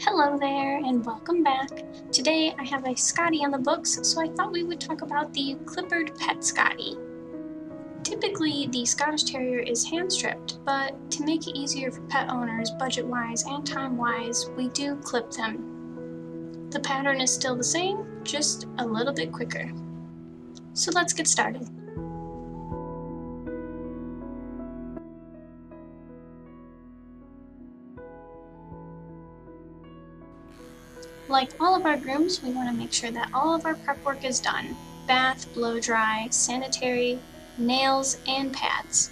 Hello there and welcome back. Today I have a Scottie on the books, so I thought we would talk about the Clippard Pet Scottie. Typically, the Scottish Terrier is hand stripped, but to make it easier for pet owners budget wise and time wise, we do clip them. The pattern is still the same, just a little bit quicker. So let's get started. Like all of our grooms, we want to make sure that all of our prep work is done. Bath, blow dry, sanitary, nails, and pads.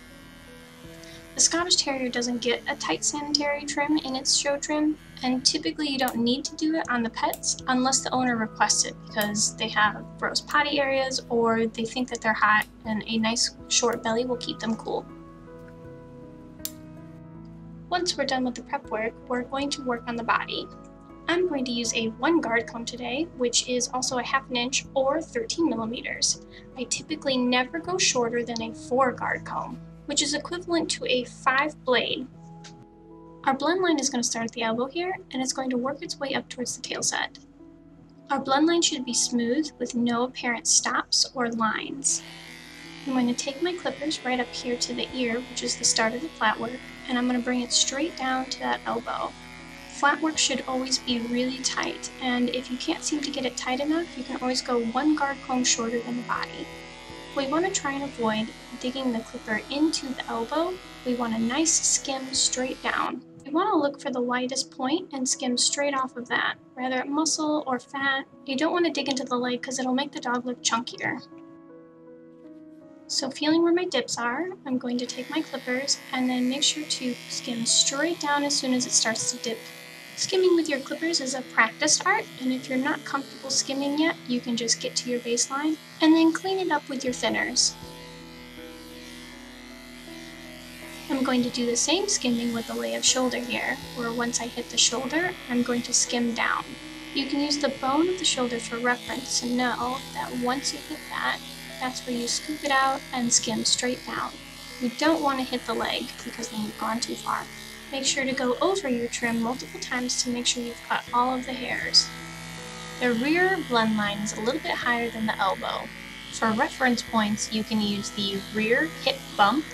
The Scottish Terrier doesn't get a tight sanitary trim in its show trim, and typically you don't need to do it on the pets unless the owner requests it because they have gross potty areas or they think that they're hot and a nice short belly will keep them cool. Once we're done with the prep work, we're going to work on the body. I'm going to use a 1 guard comb today, which is also a half an inch or 13 millimeters. I typically never go shorter than a 4 guard comb, which is equivalent to a 5 blade. Our blend line is going to start at the elbow here, and it's going to work its way up towards the tail set. Our blend line should be smooth with no apparent stops or lines. I'm going to take my clippers right up here to the ear, which is the start of the flat work, and I'm going to bring it straight down to that elbow. Flat work should always be really tight, and if you can't seem to get it tight enough, you can always go one guard comb shorter than the body. We want to try and avoid digging the clipper into the elbow. We want a nice skim straight down. We want to look for the widest point and skim straight off of that, whether muscle or fat. You don't want to dig into the leg because it'll make the dog look chunkier. So feeling where my dips are, I'm going to take my clippers and then make sure to skim straight down as soon as it starts to dip Skimming with your clippers is a practiced art, and if you're not comfortable skimming yet, you can just get to your baseline and then clean it up with your thinners. I'm going to do the same skimming with the lay of shoulder here, where once I hit the shoulder, I'm going to skim down. You can use the bone of the shoulder for reference to know that once you hit that, that's where you scoop it out and skim straight down. You don't want to hit the leg because then you've gone too far. Make sure to go over your trim multiple times to make sure you've cut all of the hairs. The rear blend line is a little bit higher than the elbow. For reference points, you can use the rear hip bump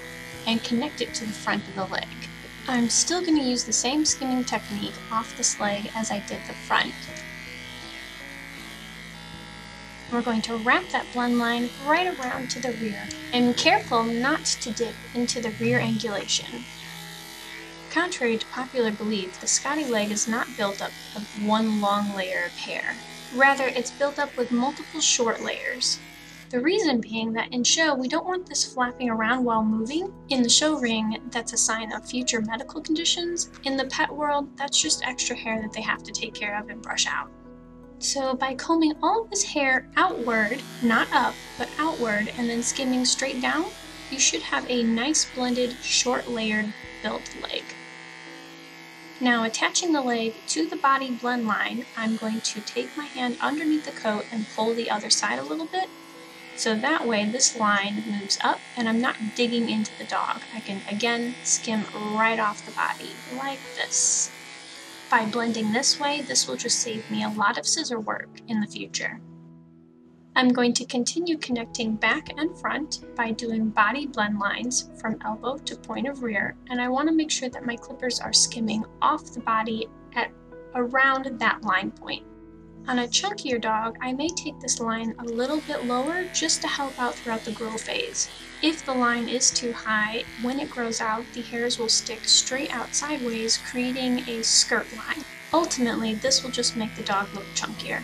and connect it to the front of the leg. I'm still going to use the same skimming technique off this leg as I did the front. We're going to wrap that blend line right around to the rear, and careful not to dip into the rear angulation. Contrary to popular belief, the Scottie leg is not built up of one long layer of hair. Rather, it's built up with multiple short layers. The reason being that in show, we don't want this flapping around while moving. In the show ring, that's a sign of future medical conditions. In the pet world, that's just extra hair that they have to take care of and brush out. So by combing all of this hair outward, not up, but outward, and then skimming straight down, you should have a nice blended, short layered built leg. Now attaching the leg to the body blend line, I'm going to take my hand underneath the coat and pull the other side a little bit. So that way this line moves up and I'm not digging into the dog. I can again skim right off the body like this. By blending this way, this will just save me a lot of scissor work in the future. I'm going to continue connecting back and front by doing body blend lines from elbow to point of rear, and I want to make sure that my clippers are skimming off the body at around that line point. On a chunkier dog, I may take this line a little bit lower just to help out throughout the grow phase. If the line is too high, when it grows out, the hairs will stick straight out sideways, creating a skirt line. Ultimately, this will just make the dog look chunkier.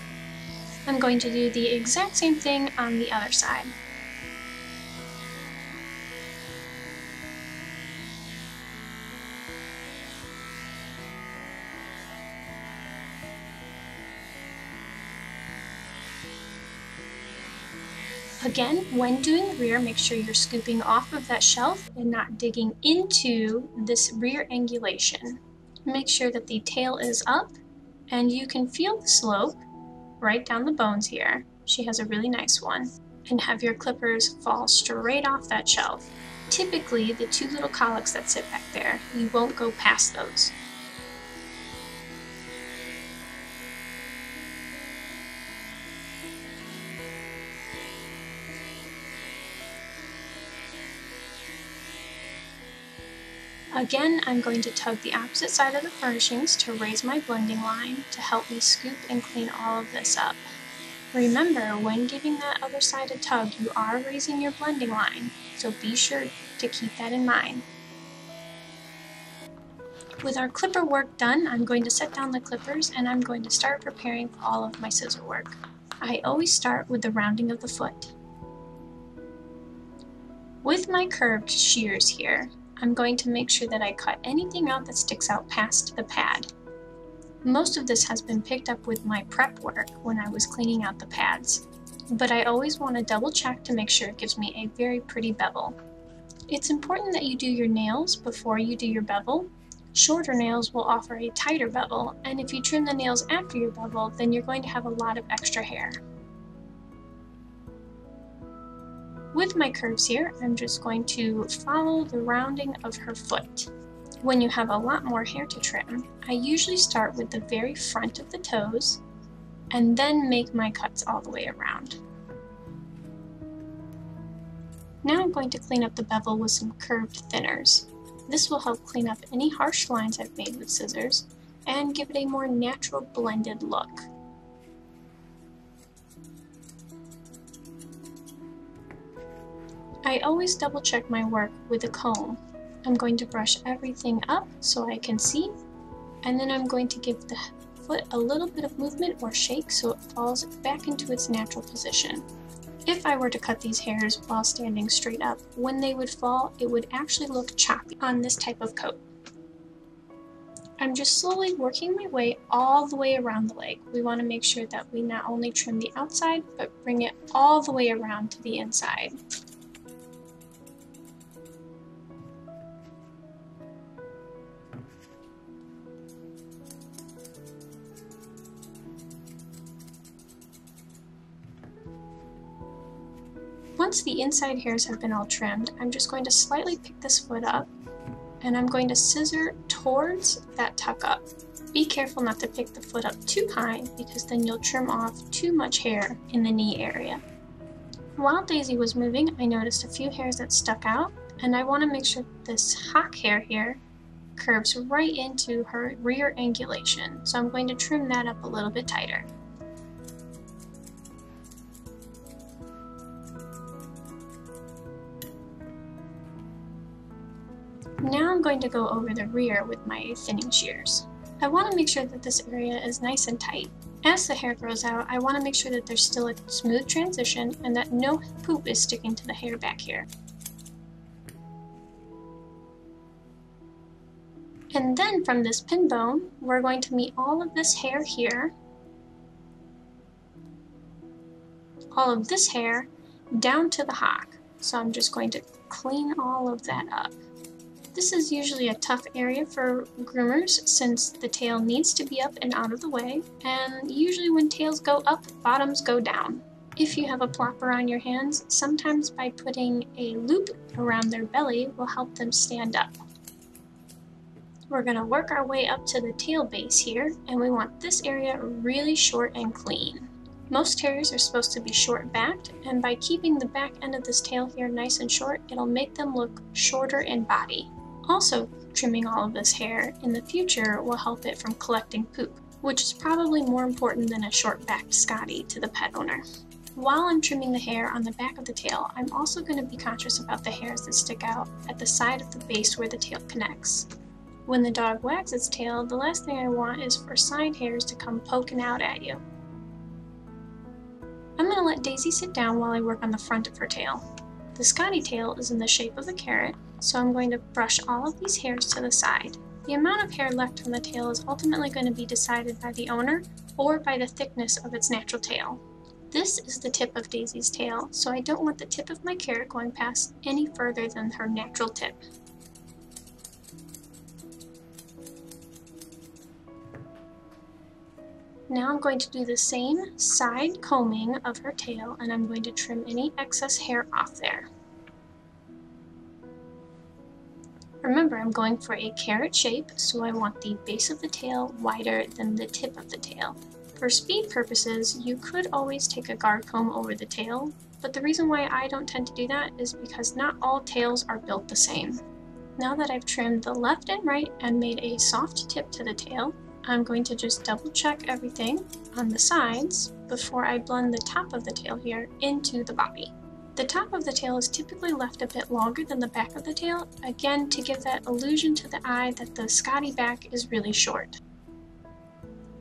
I'm going to do the exact same thing on the other side. Again, when doing the rear, make sure you're scooping off of that shelf and not digging into this rear angulation. Make sure that the tail is up and you can feel the slope right down the bones here. She has a really nice one. And have your clippers fall straight off that shelf. Typically, the two little colics that sit back there, you won't go past those. Again, I'm going to tug the opposite side of the furnishings to raise my blending line to help me scoop and clean all of this up. Remember, when giving that other side a tug, you are raising your blending line, so be sure to keep that in mind. With our clipper work done, I'm going to set down the clippers and I'm going to start preparing all of my scissor work. I always start with the rounding of the foot. With my curved shears here, I'm going to make sure that I cut anything out that sticks out past the pad. Most of this has been picked up with my prep work when I was cleaning out the pads, but I always want to double check to make sure it gives me a very pretty bevel. It's important that you do your nails before you do your bevel. Shorter nails will offer a tighter bevel, and if you trim the nails after your bevel, then you're going to have a lot of extra hair. With my curves here, I'm just going to follow the rounding of her foot. When you have a lot more hair to trim, I usually start with the very front of the toes and then make my cuts all the way around. Now I'm going to clean up the bevel with some curved thinners. This will help clean up any harsh lines I've made with scissors and give it a more natural blended look. I always double check my work with a comb I'm going to brush everything up so I can see, and then I'm going to give the foot a little bit of movement or shake so it falls back into its natural position. If I were to cut these hairs while standing straight up, when they would fall, it would actually look choppy on this type of coat. I'm just slowly working my way all the way around the leg. We want to make sure that we not only trim the outside, but bring it all the way around to the inside. Once the inside hairs have been all trimmed, I'm just going to slightly pick this foot up and I'm going to scissor towards that tuck up. Be careful not to pick the foot up too high because then you'll trim off too much hair in the knee area. While Daisy was moving, I noticed a few hairs that stuck out and I want to make sure this hock hair here curves right into her rear angulation, so I'm going to trim that up a little bit tighter. Now I'm going to go over the rear with my thinning shears. I want to make sure that this area is nice and tight. As the hair grows out, I want to make sure that there's still a smooth transition and that no poop is sticking to the hair back here. And then from this pin bone, we're going to meet all of this hair here, all of this hair down to the hock. So I'm just going to clean all of that up. This is usually a tough area for groomers since the tail needs to be up and out of the way, and usually when tails go up, bottoms go down. If you have a plopper on your hands, sometimes by putting a loop around their belly will help them stand up. We're going to work our way up to the tail base here, and we want this area really short and clean. Most terriers are supposed to be short backed, and by keeping the back end of this tail here nice and short, it'll make them look shorter in body. Also, trimming all of this hair in the future will help it from collecting poop, which is probably more important than a short-backed Scottie to the pet owner. While I'm trimming the hair on the back of the tail, I'm also going to be conscious about the hairs that stick out at the side of the base where the tail connects. When the dog wags its tail, the last thing I want is for side hairs to come poking out at you. I'm going to let Daisy sit down while I work on the front of her tail. The Scottie tail is in the shape of a carrot, so I'm going to brush all of these hairs to the side. The amount of hair left from the tail is ultimately going to be decided by the owner or by the thickness of its natural tail. This is the tip of Daisy's tail, so I don't want the tip of my carrot going past any further than her natural tip. Now I'm going to do the same side combing of her tail and I'm going to trim any excess hair off there. Remember, I'm going for a carrot shape, so I want the base of the tail wider than the tip of the tail. For speed purposes, you could always take a guard comb over the tail, but the reason why I don't tend to do that is because not all tails are built the same. Now that I've trimmed the left and right and made a soft tip to the tail, I'm going to just double check everything on the sides before I blend the top of the tail here into the body. The top of the tail is typically left a bit longer than the back of the tail, again to give that illusion to the eye that the Scottie back is really short.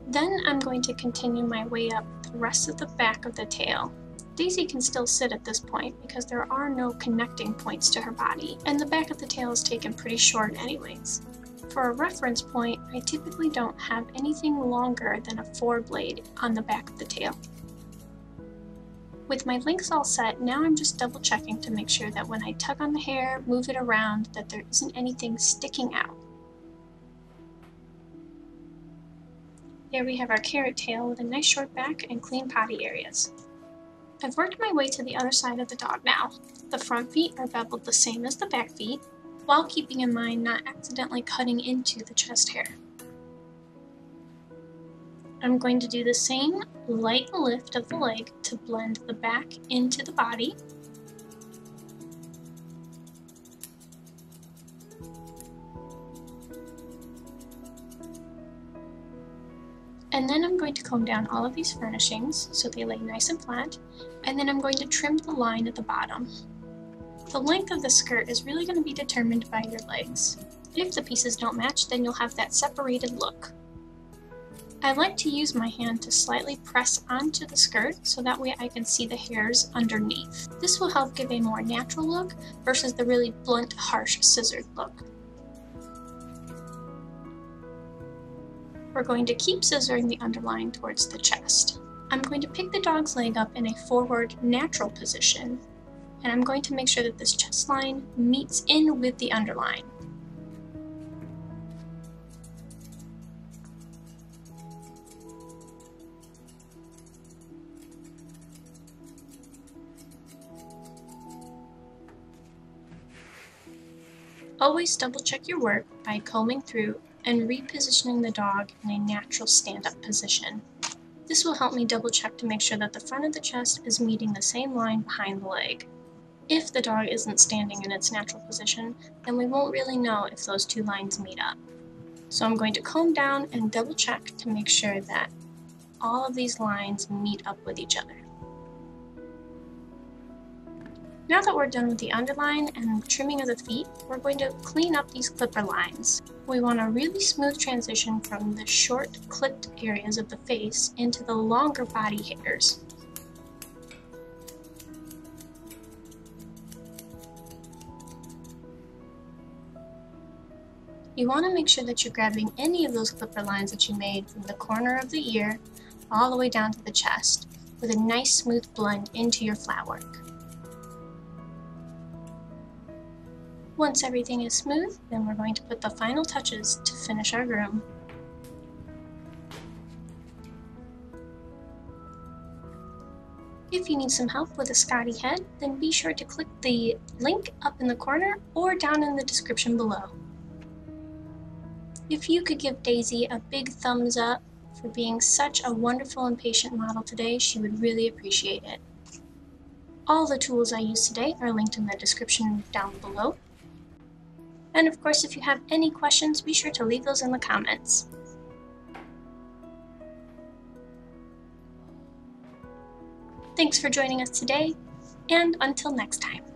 Then I'm going to continue my way up the rest of the back of the tail. Daisy can still sit at this point because there are no connecting points to her body, and the back of the tail is taken pretty short anyways. For a reference point, I typically don't have anything longer than a four blade on the back of the tail. With my links all set, now I'm just double checking to make sure that when I tug on the hair, move it around, that there isn't anything sticking out. There we have our carrot tail with a nice short back and clean potty areas. I've worked my way to the other side of the dog now. The front feet are beveled the same as the back feet, while keeping in mind not accidentally cutting into the chest hair. I'm going to do the same light lift of the leg to blend the back into the body. And then I'm going to comb down all of these furnishings so they lay nice and flat, and then I'm going to trim the line at the bottom. The length of the skirt is really going to be determined by your legs. If the pieces don't match, then you'll have that separated look. I like to use my hand to slightly press onto the skirt so that way I can see the hairs underneath. This will help give a more natural look versus the really blunt, harsh scissored look. We're going to keep scissoring the underline towards the chest. I'm going to pick the dog's leg up in a forward, natural position and I'm going to make sure that this chest line meets in with the underline. Always double check your work by combing through and repositioning the dog in a natural stand-up position. This will help me double check to make sure that the front of the chest is meeting the same line behind the leg. If the dog isn't standing in its natural position, then we won't really know if those two lines meet up. So I'm going to comb down and double check to make sure that all of these lines meet up with each other. Now that we're done with the underline and trimming of the feet, we're going to clean up these clipper lines. We want a really smooth transition from the short clipped areas of the face into the longer body hairs. You want to make sure that you're grabbing any of those clipper lines that you made from the corner of the ear all the way down to the chest with a nice smooth blend into your flat work. Once everything is smooth, then we're going to put the final touches to finish our groom. If you need some help with a Scottie head, then be sure to click the link up in the corner or down in the description below. If you could give Daisy a big thumbs up for being such a wonderful and patient model today, she would really appreciate it. All the tools I used today are linked in the description down below. And of course, if you have any questions, be sure to leave those in the comments. Thanks for joining us today, and until next time.